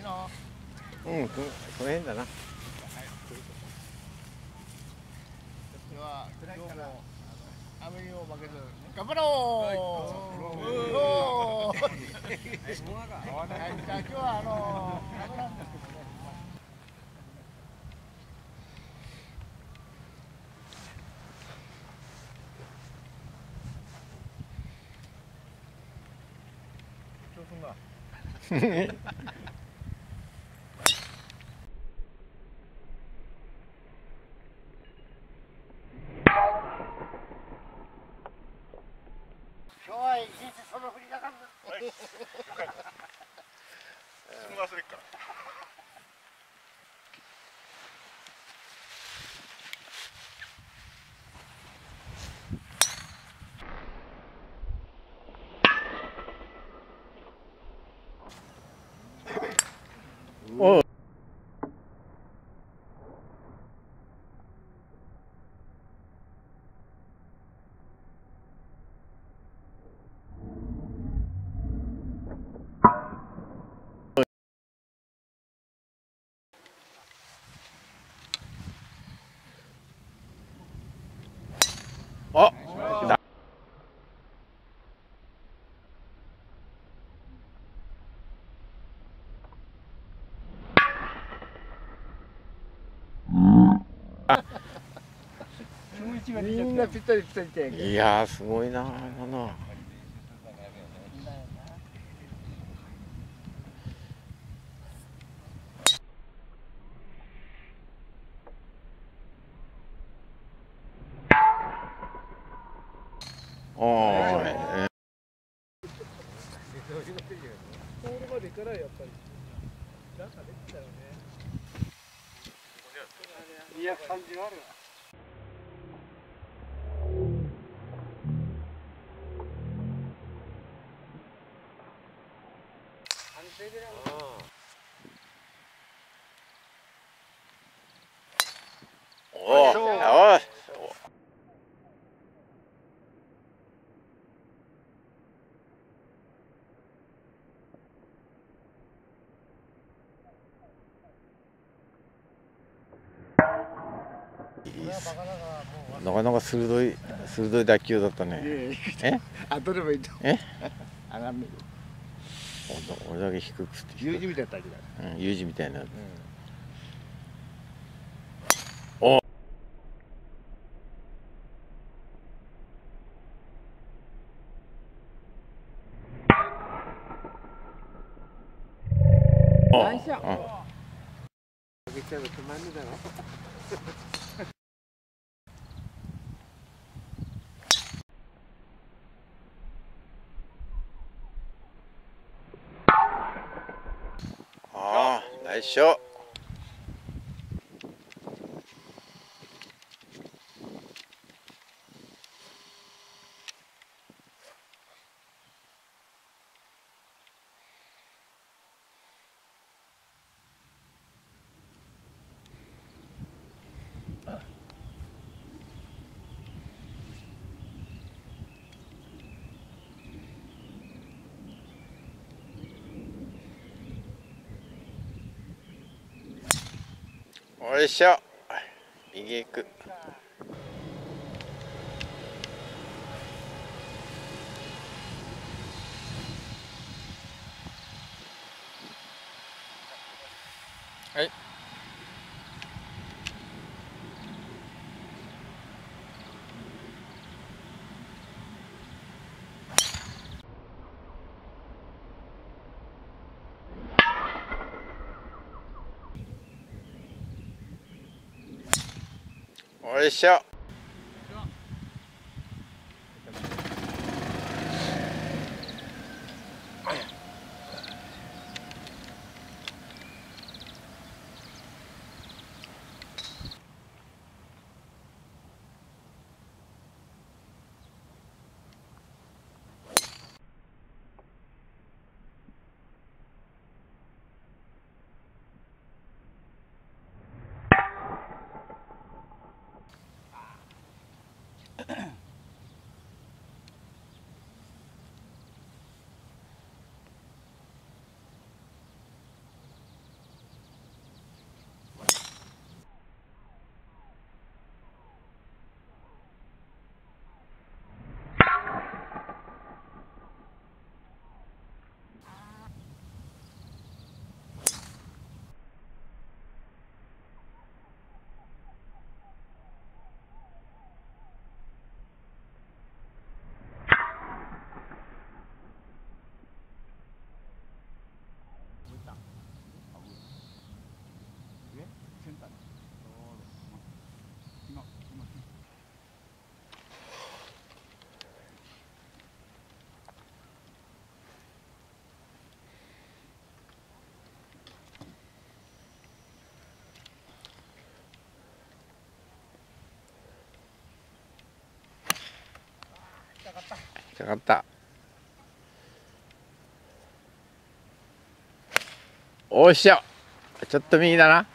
うんここの辺だなアメリカを負けず頑張ろう。今日はあのー、ダメなんですけどね。調子が。今日は一日その振りだからな。すぐ忘れっから。おあだみんなぴったりぴったりって。いやーすごいな今のおーいえポールまで行かな。んできたよね。いや感じがあ。おおいなかなか鋭い鋭い打球だったね。え？あ、どれもいいと。え？上がんね俺だけ低くて。え。十字みたいな感じだ。うん U 字みたいなうん。あげちゃうと止まんねえだろ。ああナイよいしょ。右行く。はい。おいしょ。かかった。おっしゃ。ちょっと右だな。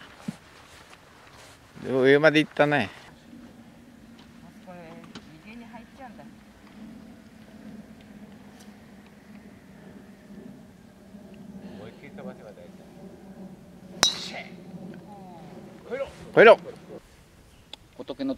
でも上まで行ったね。これ右に入っちゃうんだ。ほいろ仏の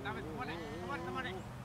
あダメ止まれ止まれ止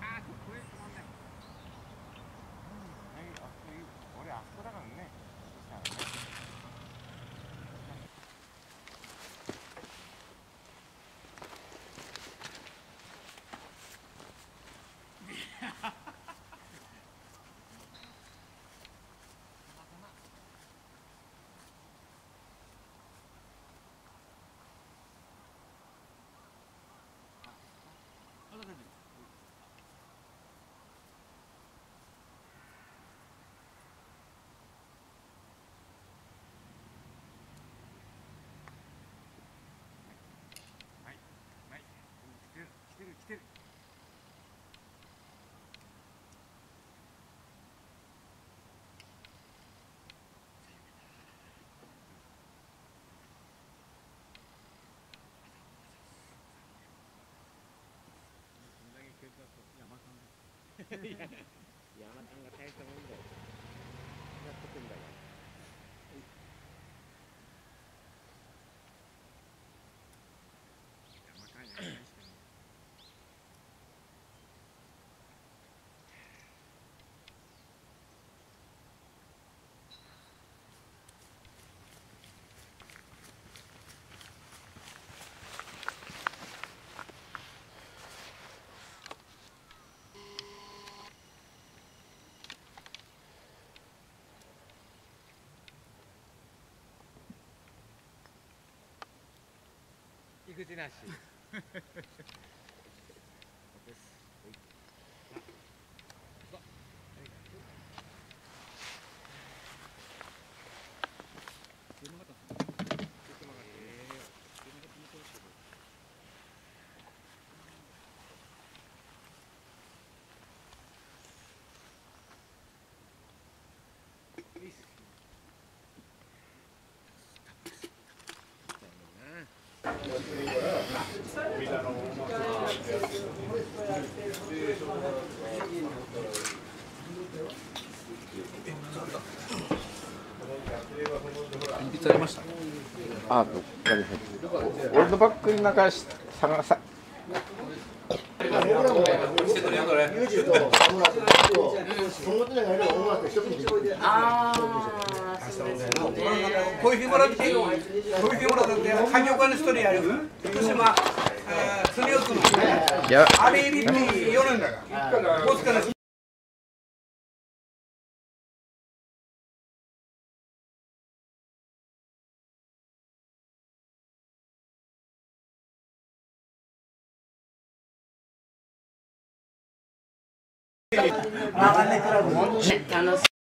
yeah. 口なし。あどっかで俺のバッグの中探さコー。 고위기모라든지 고위기모라든지 강력한 스토리 아니고 후쿠시마 스니오스마 아베이비 요는 모스카는 마가네 그러고